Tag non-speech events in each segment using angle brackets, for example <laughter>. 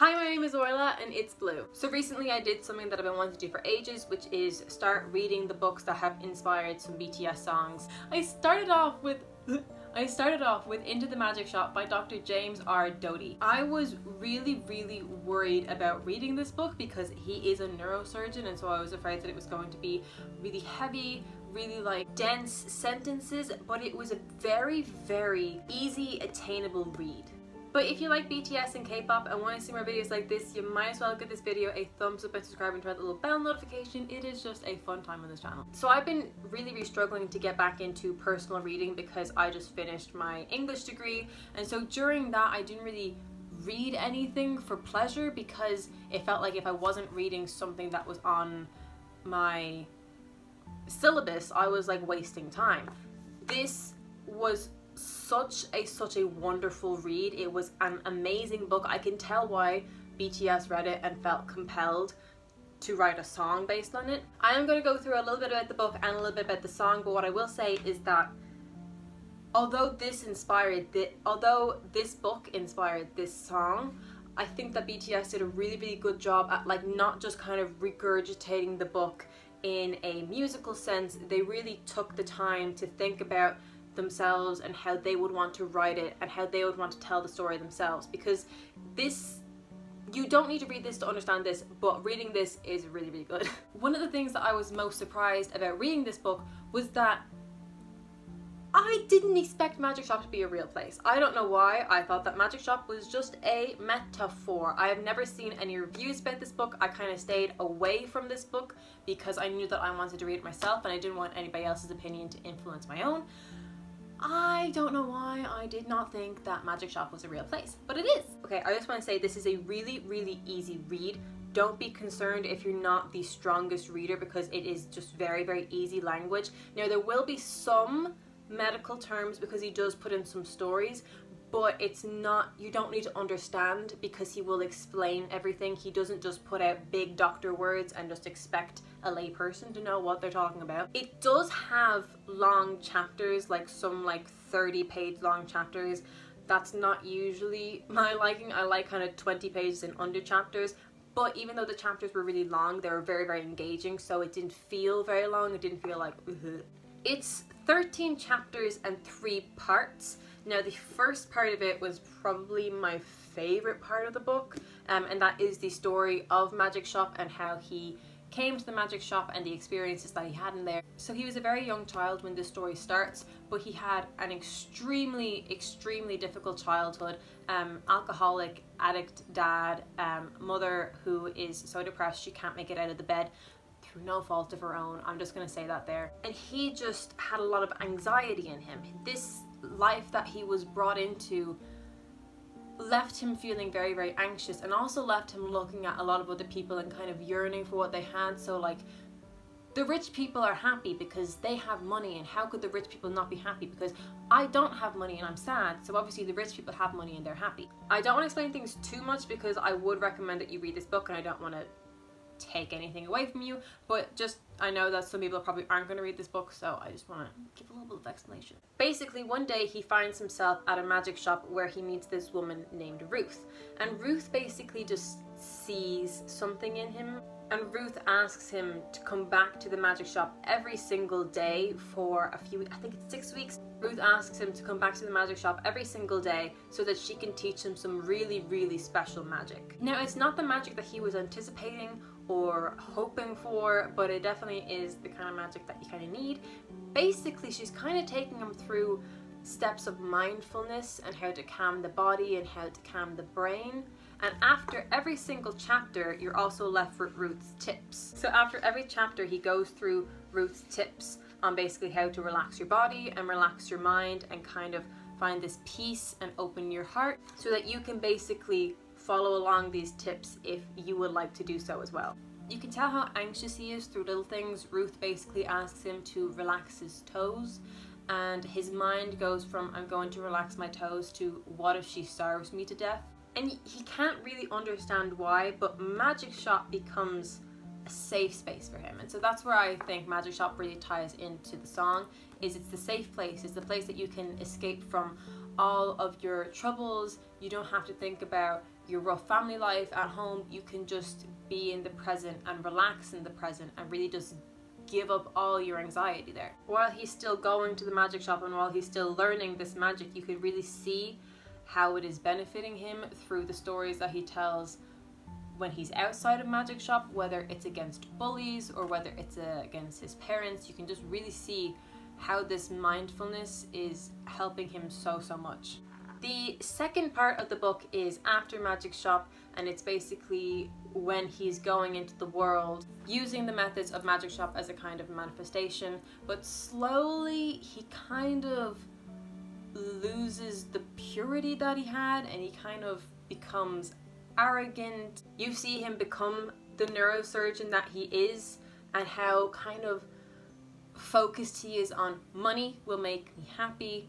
Hi, my name is Orla and it's Blue. So recently I did something that I've been wanting to do for ages, which is start reading the books that have inspired some BTS songs. I started off with <laughs> I started off with Into the Magic Shop by Dr. James R. Doty. I was really, really worried about reading this book because he is a neurosurgeon and so I was afraid that it was going to be really heavy, really like dense sentences, but it was a very, very easy, attainable read. But if you like BTS and K-pop and want to see more videos like this, you might as well give this video a thumbs up and subscribe and turn the little bell notification. It is just a fun time on this channel. So I've been really, really struggling to get back into personal reading because I just finished my English degree. And so during that, I didn't really read anything for pleasure because it felt like if I wasn't reading something that was on my syllabus, I was like wasting time. This was such a such a wonderful read. It was an amazing book. I can tell why BTS read it and felt compelled to write a song based on it. I am going to go through a little bit about the book and a little bit about the song, but what I will say is that although this inspired the, although this book inspired this song, I think that BTS did a really really good job at like not just kind of regurgitating the book in a musical sense. They really took the time to think about themselves and how they would want to write it and how they would want to tell the story themselves because this you don't need to read this to understand this but reading this is really really good <laughs> one of the things that I was most surprised about reading this book was that I didn't expect Magic Shop to be a real place. I don't know why. I thought that Magic Shop was just a metaphor. I have never seen any reviews about this book. I kind of stayed away from this book because I knew that I wanted to read it myself and I didn't want anybody else's opinion to influence my own. I don't know why I did not think that Magic Shop was a real place, but it is. Okay, I just want to say this is a really, really easy read. Don't be concerned if you're not the strongest reader because it is just very, very easy language. Now, there will be some medical terms because he does put in some stories, but it's not, you don't need to understand because he will explain everything. He doesn't just put out big doctor words and just expect a layperson to know what they're talking about. It does have long chapters, like some like 30 page long chapters. That's not usually <laughs> my liking. I like kind of 20 pages and under chapters. But even though the chapters were really long, they were very, very engaging. So it didn't feel very long. It didn't feel like, It's 13 chapters and three parts. Now the first part of it was probably my favorite part of the book um, and that is the story of Magic Shop and how he came to the magic shop and the experiences that he had in there. So he was a very young child when this story starts, but he had an extremely, extremely difficult childhood. Um, alcoholic, addict dad, um, mother who is so depressed she can't make it out of the bed through no fault of her own. I'm just going to say that there. And he just had a lot of anxiety in him. This life that he was brought into left him feeling very very anxious and also left him looking at a lot of other people and kind of yearning for what they had. So like the rich people are happy because they have money and how could the rich people not be happy? Because I don't have money and I'm sad. So obviously the rich people have money and they're happy. I don't want to explain things too much because I would recommend that you read this book and I don't want to take anything away from you, but just I know that some people probably aren't going to read this book, so I just want to give a little bit of explanation. Basically, one day he finds himself at a magic shop where he meets this woman named Ruth, and Ruth basically just sees something in him and Ruth asks him to come back to the magic shop every single day for a few, I think it's six weeks. Ruth asks him to come back to the magic shop every single day so that she can teach him some really, really special magic. Now, it's not the magic that he was anticipating or hoping for, but it definitely is the kind of magic that you kind of need. Basically, she's kind of taking him through steps of mindfulness and how to calm the body and how to calm the brain. And after every single chapter, you're also left with Ruth's tips. So after every chapter, he goes through Ruth's tips on basically how to relax your body and relax your mind and kind of find this peace and open your heart so that you can basically follow along these tips if you would like to do so as well. You can tell how anxious he is through little things. Ruth basically asks him to relax his toes and his mind goes from I'm going to relax my toes to what if she starves me to death? And he can't really understand why, but Magic Shop becomes a safe space for him. And so that's where I think Magic Shop really ties into the song, is it's the safe place, it's the place that you can escape from all of your troubles, You don't have to think about your rough family life at home. You can just be in the present and relax in the present and really just give up all your anxiety there. While he's still going to the magic shop and while he's still learning this magic, you could really see how it is benefiting him through the stories that he tells when he's outside of magic shop whether it's against bullies or whether it's uh, against his parents you can just really see how this mindfulness is helping him so so much the second part of the book is after magic shop and it's basically when he's going into the world using the methods of magic shop as a kind of manifestation but slowly he kind of loses the purity that he had and he kind of becomes arrogant. You see him become the neurosurgeon that he is and how kind of focused he is on money will make me happy.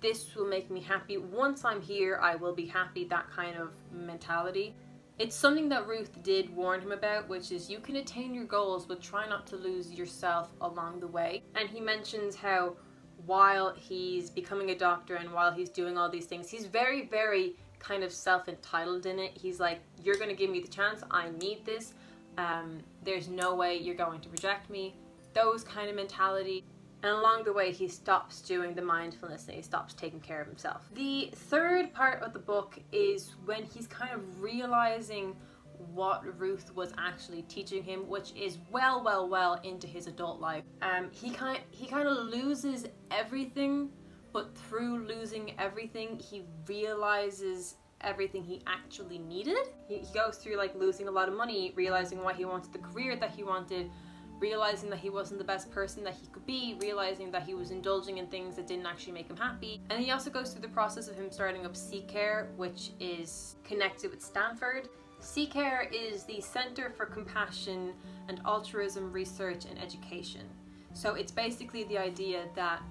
This will make me happy. Once I'm here, I will be happy. That kind of mentality. It's something that Ruth did warn him about, which is you can attain your goals, but try not to lose yourself along the way. And he mentions how while he's becoming a doctor and while he's doing all these things, he's very, very kind of self-entitled in it. He's like, you're going to give me the chance. I need this. Um, there's no way you're going to reject me. Those kind of mentality. And along the way, he stops doing the mindfulness and he stops taking care of himself. The third part of the book is when he's kind of realizing what Ruth was actually teaching him, which is well, well, well into his adult life. Um, he kind he kind of loses everything but through losing everything, he realizes everything he actually needed. He, he goes through like losing a lot of money, realizing why he wanted the career that he wanted, realizing that he wasn't the best person that he could be, realizing that he was indulging in things that didn't actually make him happy. And he also goes through the process of him starting up CCARE, which is connected with Stanford. CCARE is the Center for Compassion and Altruism Research and Education. So it's basically the idea that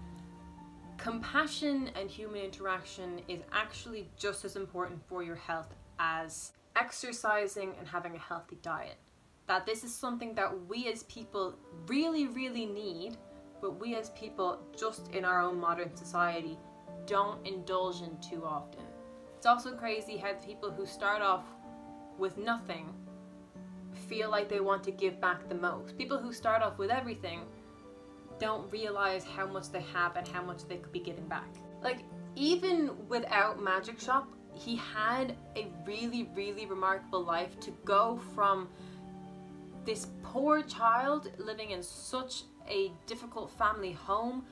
compassion and human interaction is actually just as important for your health as exercising and having a healthy diet. That this is something that we as people really, really need, but we as people, just in our own modern society, don't indulge in too often. It's also crazy how people who start off with nothing feel like they want to give back the most. People who start off with everything don't realize how much they have and how much they could be giving back. Like, even without Magic Shop, he had a really, really remarkable life to go from this poor child living in such a difficult family home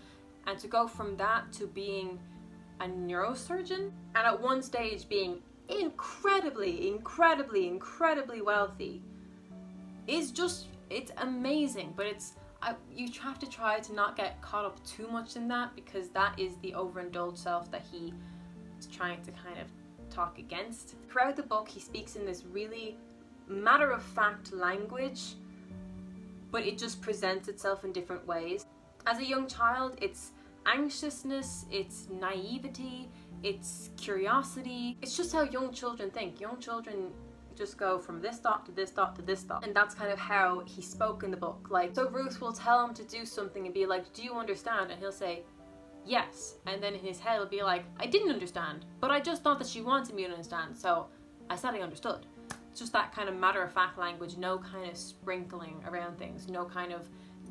and to go from that to being a neurosurgeon and at one stage being incredibly, incredibly, incredibly wealthy is just, it's amazing, but it's I, you have to try to not get caught up too much in that because that is the overindulged self that he is trying to kind of talk against. Throughout the book, he speaks in this really matter of fact language, but it just presents itself in different ways. As a young child, it's anxiousness, it's naivety, it's curiosity. It's just how young children think. Young children just go from this thought to this thought to this thought. And that's kind of how he spoke in the book. Like, so Ruth will tell him to do something and be like, do you understand? And he'll say, yes. And then in his head he'll be like, I didn't understand, but I just thought that she wanted me to understand. So I said I understood. Just that kind of matter of fact language, no kind of sprinkling around things, no kind of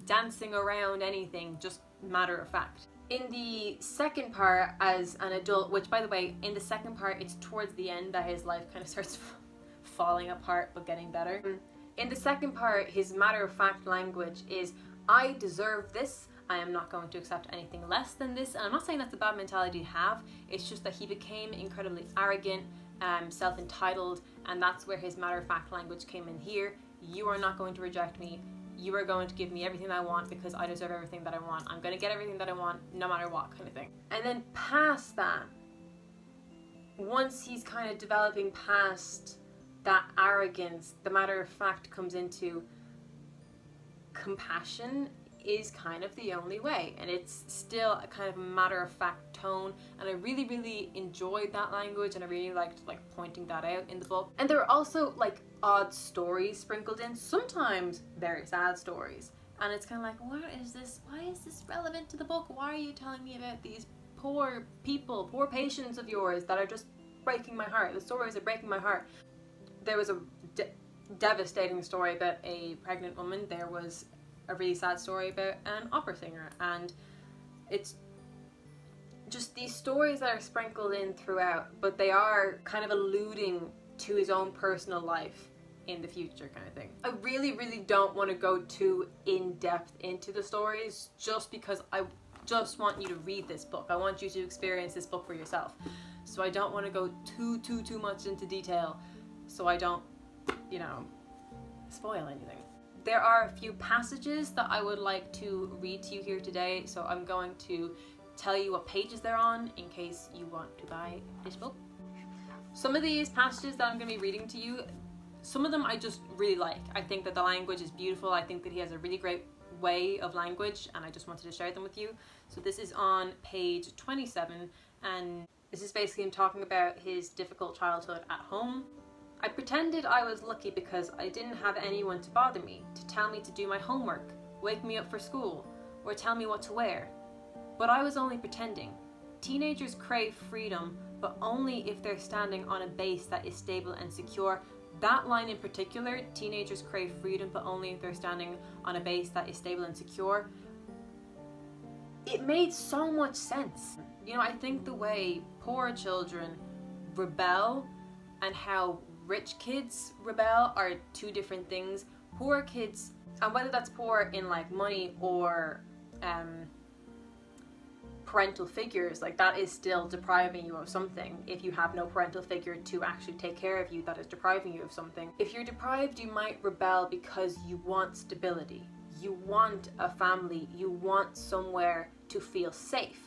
dancing around anything, just matter of fact. In the second part, as an adult, which by the way, in the second part, it's towards the end that his life kind of <laughs> starts falling apart but getting better. In the second part, his matter-of-fact language is, I deserve this, I am not going to accept anything less than this. And I'm not saying that's a bad mentality to have, it's just that he became incredibly arrogant, um, self-entitled, and that's where his matter-of-fact language came in here. You are not going to reject me. You are going to give me everything I want because I deserve everything that I want. I'm going to get everything that I want no matter what kind of thing. And then past that, once he's kind of developing past that arrogance, the matter of fact comes into compassion is kind of the only way and it's still a kind of matter of fact tone and I really really enjoyed that language and I really liked like pointing that out in the book and there are also like odd stories sprinkled in sometimes very sad stories and it's kind of like what is this why is this relevant to the book why are you telling me about these poor people poor patients of yours that are just breaking my heart. The stories are breaking my heart. There was a de devastating story about a pregnant woman. There was a really sad story about an opera singer, and it's just these stories that are sprinkled in throughout, but they are kind of alluding to his own personal life in the future kind of thing. I really, really don't want to go too in depth into the stories just because I just want you to read this book. I want you to experience this book for yourself. So I don't want to go too, too, too much into detail so I don't, you know, spoil anything. There are a few passages that I would like to read to you here today, so I'm going to tell you what pages they're on in case you want to buy this book. Some of these passages that I'm going to be reading to you, some of them I just really like. I think that the language is beautiful. I think that he has a really great way of language and I just wanted to share them with you. So this is on page 27 and this is basically him talking about his difficult childhood at home. I pretended I was lucky because I didn't have anyone to bother me, to tell me to do my homework, wake me up for school, or tell me what to wear. But I was only pretending. Teenagers crave freedom, but only if they're standing on a base that is stable and secure that line in particular, teenagers crave freedom, but only if they're standing on a base that is stable and secure. It made so much sense. You know, I think the way poor children rebel and how rich kids rebel are two different things. Poor kids, and whether that's poor in like money or um, parental figures, like that is still depriving you of something. If you have no parental figure to actually take care of you, that is depriving you of something. If you're deprived, you might rebel because you want stability. You want a family, you want somewhere to feel safe.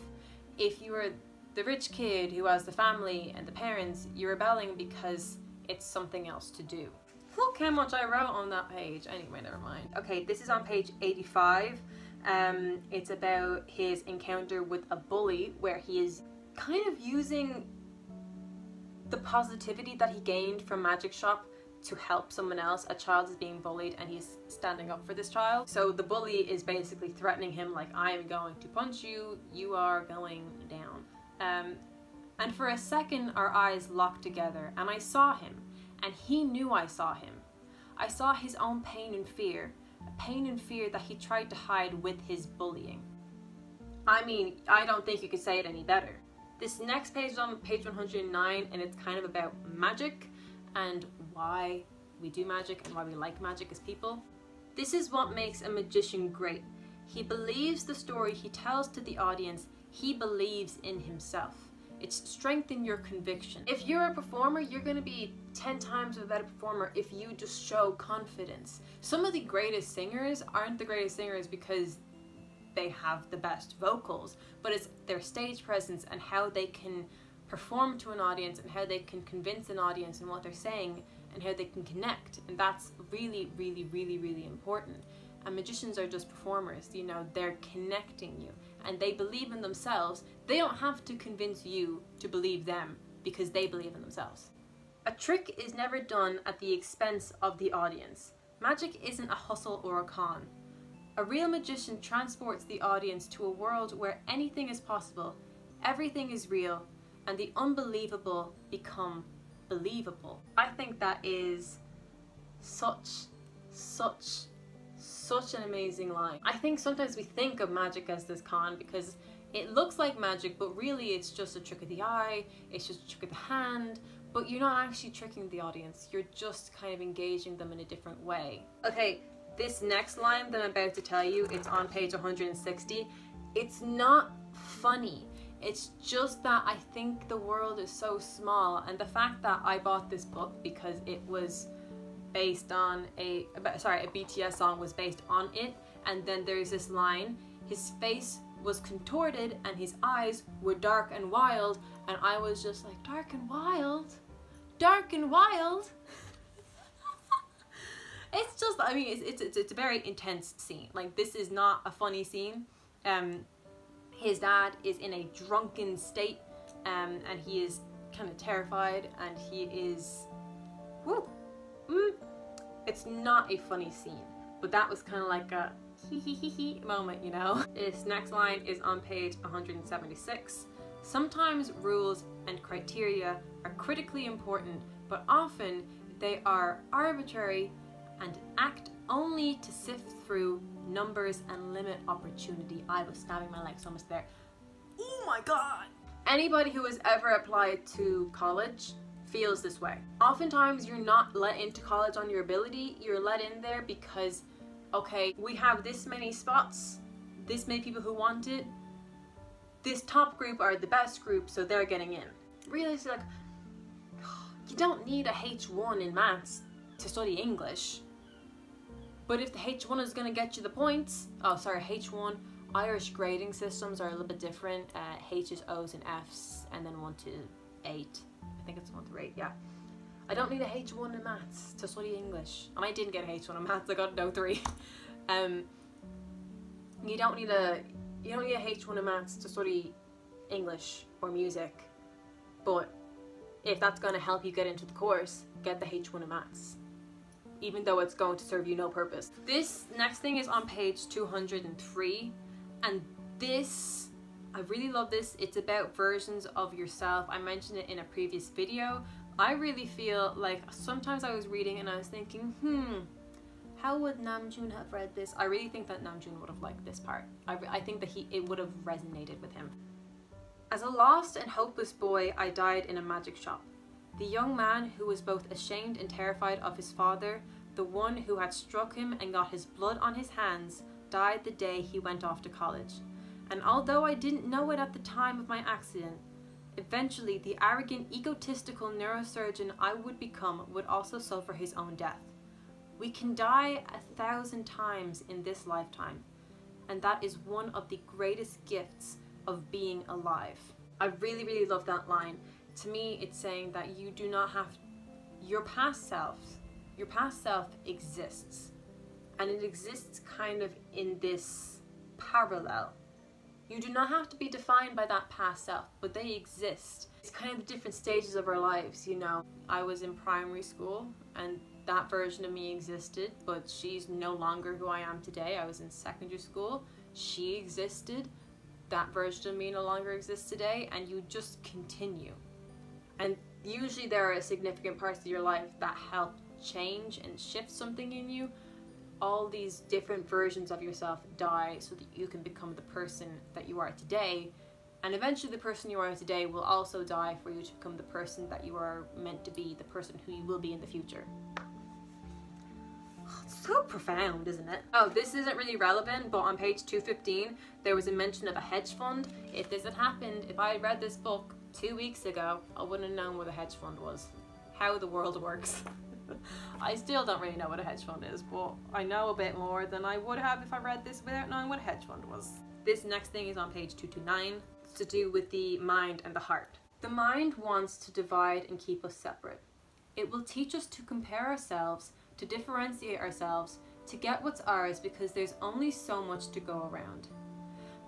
If you're the rich kid who has the family and the parents, you're rebelling because it's something else to do. Look how much I wrote on that page. Anyway, never mind. Okay, this is on page 85. Um, it's about his encounter with a bully where he is kind of using the positivity that he gained from Magic Shop to help someone else. A child is being bullied and he's standing up for this child. So the bully is basically threatening him like, I am going to punch you, you are going down. Um, and for a second our eyes locked together and I saw him and he knew I saw him. I saw his own pain and fear a pain and fear that he tried to hide with his bullying. I mean, I don't think you could say it any better. This next page is on page 109 and it's kind of about magic and why we do magic and why we like magic as people. This is what makes a magician great. He believes the story he tells to the audience, he believes in himself. It's strengthen your conviction. If you're a performer, you're going to be 10 times a better performer if you just show confidence. Some of the greatest singers aren't the greatest singers because they have the best vocals, but it's their stage presence and how they can perform to an audience and how they can convince an audience in what they're saying and how they can connect. And that's really, really, really, really important. And magicians are just performers, you know, they're connecting you and they believe in themselves, they don't have to convince you to believe them because they believe in themselves. A trick is never done at the expense of the audience. Magic isn't a hustle or a con. A real magician transports the audience to a world where anything is possible, everything is real, and the unbelievable become believable. I think that is such, such such an amazing line. I think sometimes we think of magic as this con because it looks like magic, but really it's just a trick of the eye, it's just a trick of the hand, but you're not actually tricking the audience, you're just kind of engaging them in a different way. Okay, this next line that I'm about to tell you, it's on page 160. It's not funny. It's just that I think the world is so small and the fact that I bought this book because it was based on a sorry a BTS song was based on it. And then there's this line his face was contorted and his eyes were dark and wild. And I was just like dark and wild? Dark and wild? <laughs> It's just I mean it's, it's, it's a very intense scene. Like this is not a funny scene. Um his dad is in a drunken state um and he is kind of terrified and he is whoo, mm, it's not a funny scene, but that was kind of like a hee hee hee moment, you know? <laughs> This next line is on page 176. Sometimes rules and criteria are critically important, but often they are arbitrary and act only to sift through numbers and limit opportunity. I was stabbing my legs almost there. Oh my god! Anybody who has ever applied to college feels this way. Oftentimes, you're not let into college on your ability, you're let in there because, okay, we have this many spots, this many people who want it, this top group are the best group, so they're getting in. Realize, like, <sighs> you don't need a H1 in maths to study English. But if the H1 is going to get you the points, oh, sorry, H1, Irish grading systems are a little bit different. Uh, H's, O's, and F's, and then 1 to 8. I think it's 1 to 8, yeah. I don't need a H1 in maths to study English. And I didn't get a H1 in maths, I got no 3. <laughs> um, you don't need a you don't need a H1 in maths to study English or music, but if that's going to help you get into the course, get the H1 in maths even though it's going to serve you no purpose. This next thing is on page 203 and this I really love this. It's about versions of yourself. I mentioned it in a previous video. I really feel like sometimes I was reading and I was thinking, hmm, how would Namjoon have read this? I really think that Namjoon would have liked this part. I, I think that he it would have resonated with him. As a lost and hopeless boy, I died in a magic shop. The young man who was both ashamed and terrified of his father, the one who had struck him and got his blood on his hands, died the day he went off to college. And although I didn't know it at the time of my accident, eventually the arrogant, egotistical neurosurgeon I would become would also suffer his own death. We can die a thousand times in this lifetime, and that is one of the greatest gifts of being alive. I really, really love that line to me, it's saying that you do not have your past self. Your past self exists, and it exists kind of in this parallel. You do not have to be defined by that past self, but they exist. It's kind of the different stages of our lives, you know. I was in primary school, and that version of me existed, but she's no longer who I am today. I was in secondary school, she existed, that version of me no longer exists today, and you just continue. And usually there are significant parts of your life that help change and shift something in you. All these different versions of yourself die so that you can become the person that you are today. And eventually the person you are today will also die for you to become the person that you are meant to be, the person who you will be in the future. <sighs> so profound, isn't it? Oh, this isn't really relevant, but on page 215, there was a mention of a hedge fund. If this had happened, if I had read this book two weeks ago, I wouldn't have known what a hedge fund was, how the world works. <laughs> I still don't really know what a hedge fund is, but I know a bit more than I would have if I read this without knowing what a hedge fund was. This next thing is on page 229. It's to do with the mind and the heart. The mind wants to divide and keep us separate. It will teach us to compare ourselves, to differentiate ourselves, to get what's ours because there's only so much to go around.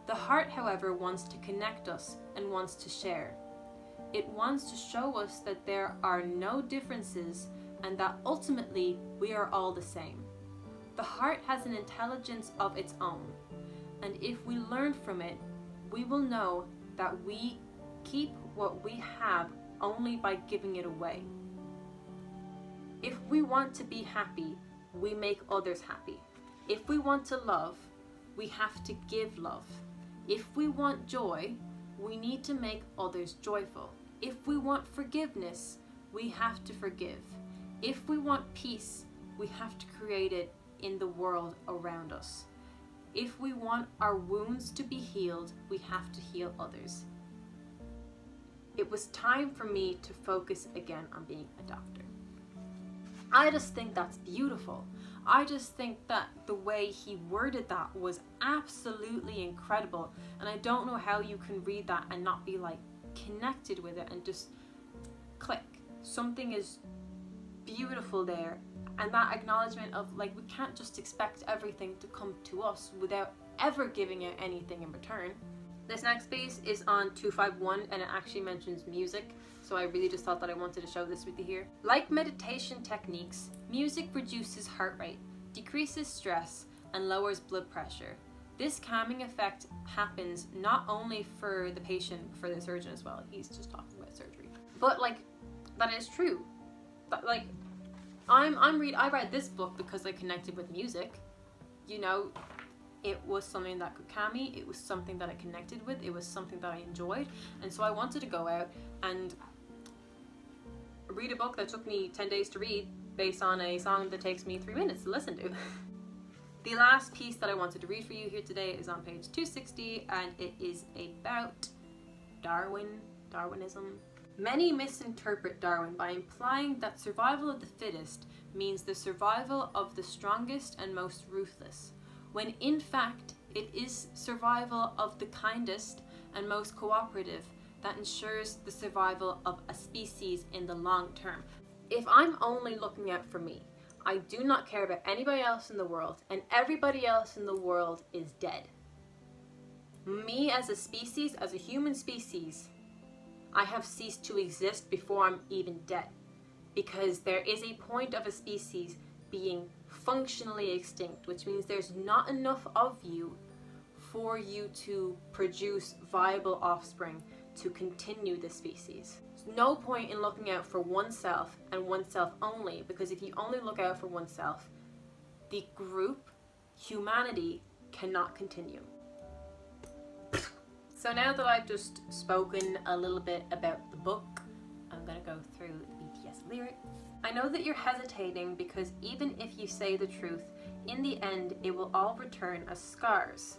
The heart, however, wants to connect us and wants to share. It wants to show us that there are no differences and that ultimately we are all the same. The heart has an intelligence of its own, and if we learn from it, we will know that we keep what we have only by giving it away. If we want to be happy, we make others happy. If we want to love, we have to give love. If we want joy, we need to make others joyful. If we want forgiveness, we have to forgive. If we want peace, we have to create it in the world around us. If we want our wounds to be healed, we have to heal others. It was time for me to focus again on being a doctor. I just think that's beautiful. I just think that the way he worded that was absolutely incredible. And I don't know how you can read that and not be like connected with it and just click. Something is beautiful there. And that acknowledgement of like, we can't just expect everything to come to us without ever giving it anything in return. This next piece is on 251 and it actually mentions music so I really just thought that I wanted to show this with you here. Like meditation techniques, music reduces heart rate, decreases stress, and lowers blood pressure. This calming effect happens not only for the patient, for the surgeon as well. He's just talking about surgery. But like that is true. But, like I'm I'm read I read this book because I connected with music. You know, it was something that could calm me. It was something that I connected with. It was something that I enjoyed, and so I wanted to go out and read a book that took me 10 days to read based on a song that takes me 3 minutes to listen to. <laughs> the last piece that I wanted to read for you here today is on page 260 and it is about Darwin, Darwinism, Many misinterpret Darwin by implying that survival of the fittest means the survival of the strongest and most ruthless, when in fact it is survival of the kindest and most cooperative that ensures the survival of a species in the long term. If I'm only looking out for me, I do not care about anybody else in the world, and everybody else in the world is dead. Me as a species, as a human species, I have ceased to exist before I'm even dead. Because there is a point of a species being functionally extinct, which means there's not enough of you for you to produce viable offspring to continue the species. No point in looking out for oneself and oneself only, because if you only look out for oneself, the group, humanity, cannot continue. So now that I've just spoken a little bit about the book, I'm gonna go through the BTS lyrics. I know that you're hesitating because even if you say the truth, in the end it will all return as scars.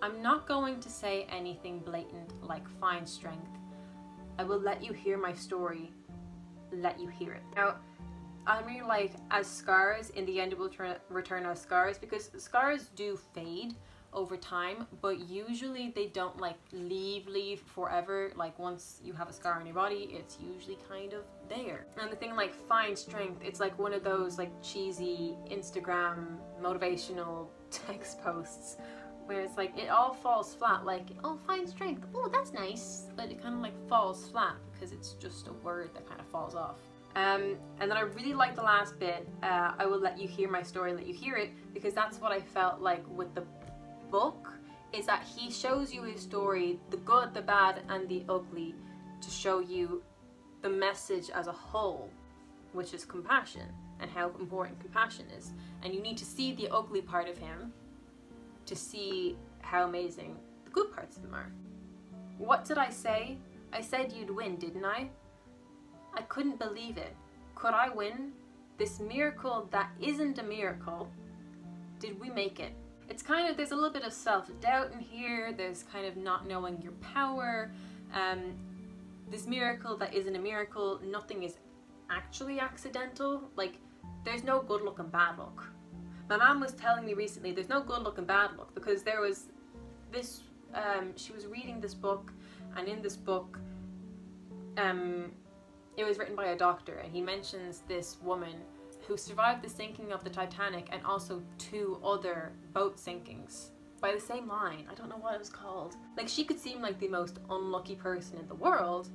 I'm not going to say anything blatant like find strength. I will let you hear my story, let you hear it. Now, I mean like as scars, in the end it will turn, return as scars because scars do fade over time but usually they don't like leave leave forever. Like once you have a scar on your body it's usually kind of there. And the thing like find strength it's like one of those like cheesy instagram motivational <laughs> text posts where it's like it all falls flat like oh find strength. Oh that's nice but it kind of like falls flat because it's just a word that kind of falls off. Um, and then I really like the last bit, uh, I will let you hear my story, let you hear it, because that's what I felt like with the book is that he shows you his story, the good, the bad, and the ugly, to show you the message as a whole, which is compassion and how important compassion is. And you need to see the ugly part of him to see how amazing the good parts of him are. What did I say? I said you'd win, didn't I? I couldn't believe it. Could I win? This miracle that isn't a miracle. Did we make it? It's kind of, there's a little bit of self-doubt in here, there's kind of not knowing your power, um, this miracle that isn't a miracle, nothing is actually accidental, like there's no good luck and bad luck. My mom was telling me recently there's no good luck and bad luck because there was this, um, she was reading this book and in this book um, it was written by a doctor and he mentions this woman who survived the sinking of the Titanic and also two other boat sinkings by the same line. I don't know what it was called. Like, she could seem like the most unlucky person in the world.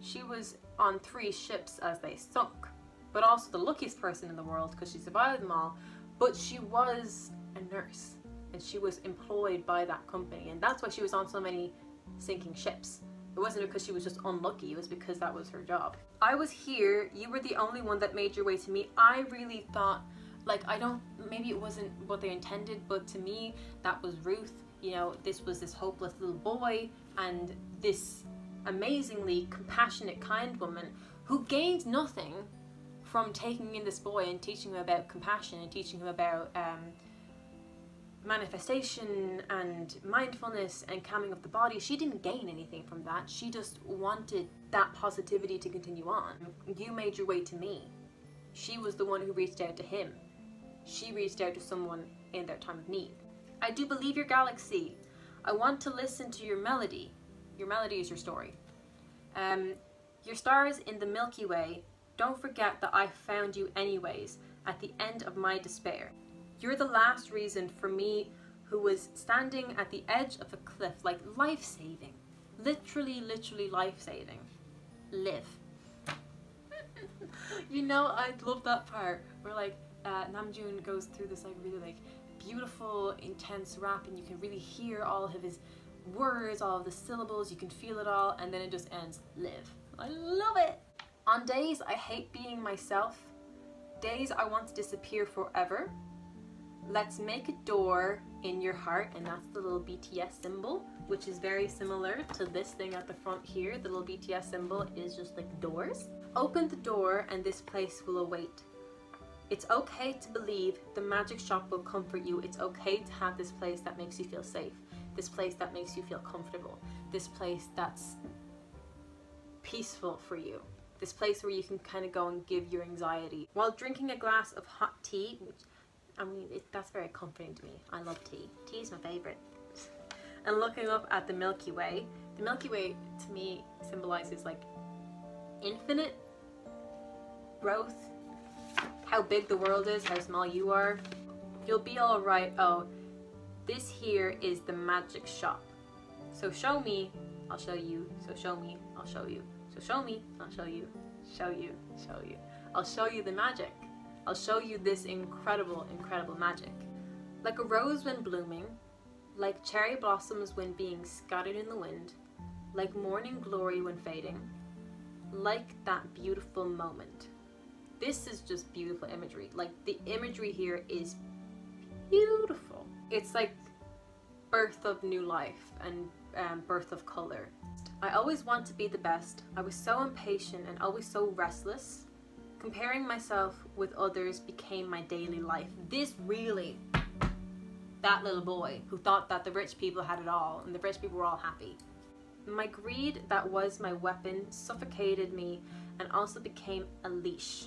She was on three ships as they sunk, but also the luckiest person in the world because she survived them all. But she was a nurse and she was employed by that company, and that's why she was on so many sinking ships. It wasn't because she was just unlucky, it was because that was her job. I was here, you were the only one that made your way to me. I really thought, like, I don't, maybe it wasn't what they intended, but to me, that was Ruth. You know, this was this hopeless little boy and this amazingly compassionate, kind woman who gained nothing from taking in this boy and teaching him about compassion and teaching him about um, manifestation and mindfulness and calming of the body, she didn't gain anything from that. She just wanted that positivity to continue on. You made your way to me. She was the one who reached out to him. She reached out to someone in their time of need. I do believe your galaxy. I want to listen to your melody. Your melody is your story. Um, your stars in the Milky Way. Don't forget that I found you anyways at the end of my despair. You're the last reason for me who was standing at the edge of a cliff, like life-saving. Literally, literally life-saving. Live. <laughs> you know, I love that part where like uh, Namjoon goes through this like really like beautiful, intense rap, and you can really hear all of his words, all of the syllables, you can feel it all, and then it just ends live. I love it! On days I hate being myself, days I want to disappear forever, let's make a door in your heart, and that's the little BTS symbol, which is very similar to this thing at the front here. The little BTS symbol is just like doors. Open the door and this place will await. It's okay to believe the magic shop will comfort you. It's okay to have this place that makes you feel safe. This place that makes you feel comfortable. This place that's peaceful for you. This place where you can kind of go and give your anxiety. While drinking a glass of hot tea, which I mean, it, that's very comforting to me. I love tea. Tea is my favorite. and looking up at the Milky Way, the Milky Way to me symbolizes like infinite growth, how big the world is, how small you are. You'll be all right. Oh, this here is the magic shop. So show me, I'll show you. So show me, I'll show you. So show me, I'll show you. Show you, show you. I'll show you the magic. I'll show you this incredible, incredible magic. Like a rose when blooming, like cherry blossoms when being scattered in the wind, like morning glory when fading, like that beautiful moment. This is just beautiful imagery. Like the imagery here is beautiful. It's like birth of new life and um, birth of color. I always want to be the best. I was so impatient and always so restless. Comparing myself with others became my daily life. This really, that little boy who thought that the rich people had it all and the rich people were all happy. My greed that was my weapon suffocated me and also became a leash.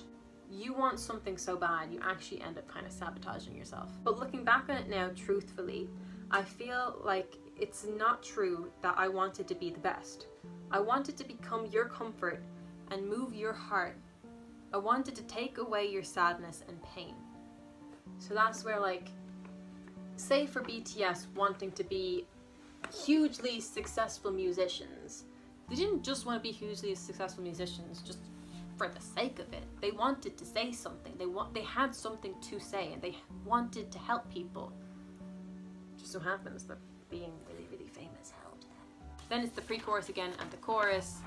You want something so bad, you actually end up kind of sabotaging yourself. But looking back on it now, truthfully, I feel like it's not true that I wanted to be the best. I wanted to become your comfort and move your heart. I wanted to take away your sadness and pain. So that's where like, say for BTS wanting to be hugely successful musicians, they didn't just want to be hugely successful musicians just for the sake of it. They wanted to say something. They want they had something to say and they wanted to help people. Just so happens that being really, really famous helped. Then it's the pre-chorus again and the chorus,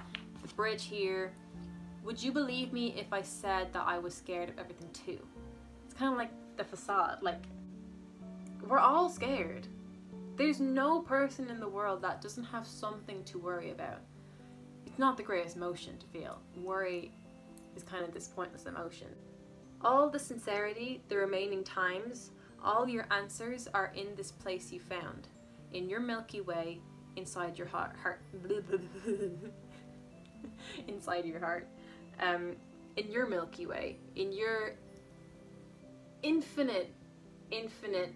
the bridge here. Would you believe me if I said that I was scared of everything too? It's kind of like the facade, like we're all scared. There's no person in the world that doesn't have something to worry about. It's not the greatest emotion to feel. Worry is kind of this pointless emotion. All the sincerity, the remaining times, all your answers are in this place you found in your Milky Way, inside your heart, heart <laughs> inside your heart, um, in your Milky Way, in your infinite, infinite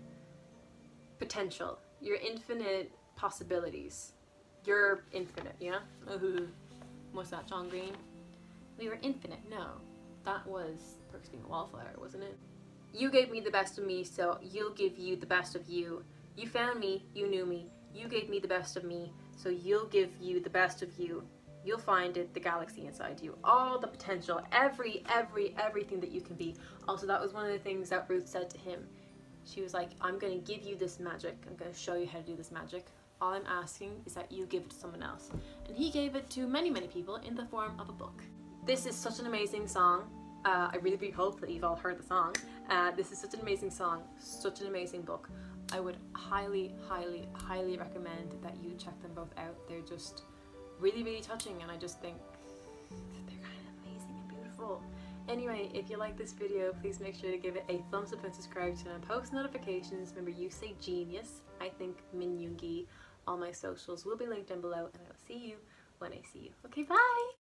potential, your infinite possibilities. You're infinite, yeah? What's that, John Green? We were infinite. No, that was Perks being a wallflower, wasn't it? You gave me the best of me, so you'll give you the best of you. You found me, you knew me, you gave me the best of me, so you'll give you the best of you. You'll find it, the galaxy inside you, all the potential, every, every, everything that you can be. Also, that was one of the things that Ruth said to him. She was like, I'm going to give you this magic. I'm going to show you how to do this magic. All I'm asking is that you give it to someone else. And he gave it to many, many people in the form of a book. This is such an amazing song. Uh, I really, really hope that you've all heard the song. Uh, this is such an amazing song, such an amazing book. I would highly, highly, highly recommend that you check them both out. They're just really, really touching and I just think they're kind of amazing and beautiful. Anyway, if you like this video, please make sure to give it a thumbs up and subscribe to my post notifications. Remember, you say genius. I think Min Yoongi. All my socials will be linked down below and I will see you when I see you. Okay, bye!